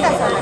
来